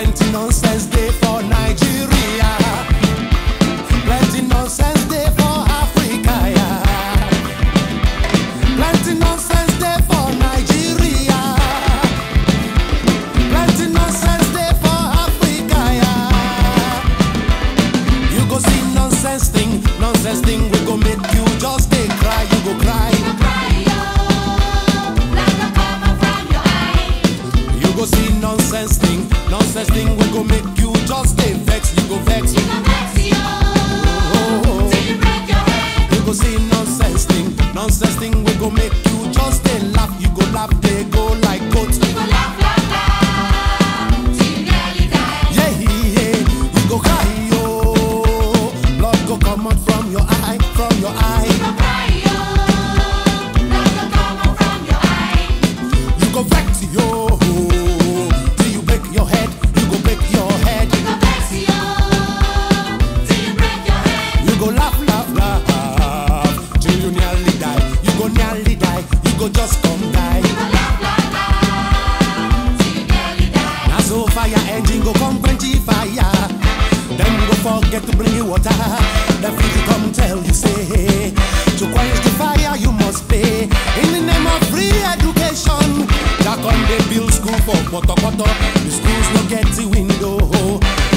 plenty nonsense. I build school for Potopoto. The schools no get the window.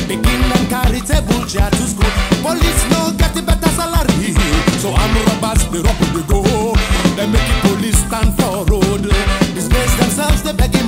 Begin and carry table chair to school. Police no get the better salary. So I'm robbers, they rob the go. They make the police stand for road. Disgrace themselves, they begging.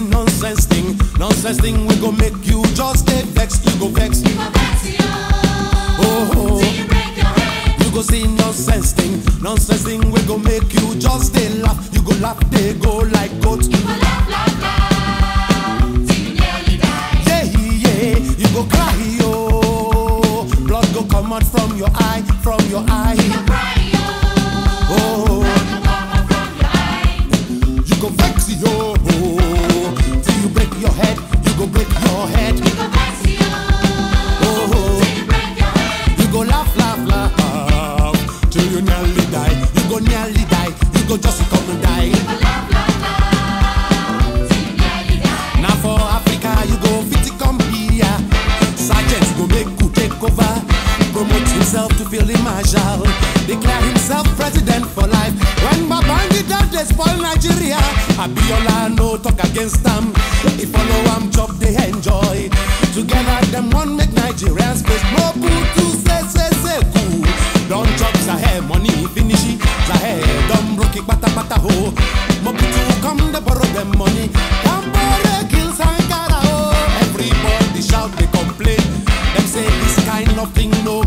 Nonsense thing Nonsense thing we go make you just stay vex, you go vex. Oh, oh. You break your head. You go see nonsense thing, nonsense thing we go make you just stay laugh. You go laugh, they go like goat. Yeah, yeah, you go cry, yo. Blood go come out from your eye, from your eye. You go cry, oh, oh, blood go coming from your eye. you go vex, yo. Head, you go break your head. Oh, oh. you go laugh, laugh, laugh till you nearly die. You go nearly die. You go just himself to Field Marshal. Declare himself president for life. When Babangida that they spoil Nigeria, Abiola no talk against them. If follow am chop, they enjoy. Together them one make Nigerians space. No cool to say say say cool. Don chop Zaire money finish it. Zaire don broke it pata pata ho. Mobutu come they borrow them money. Compaoré kill Sankara ho. Everybody shout they complain. Them say this kind of thing no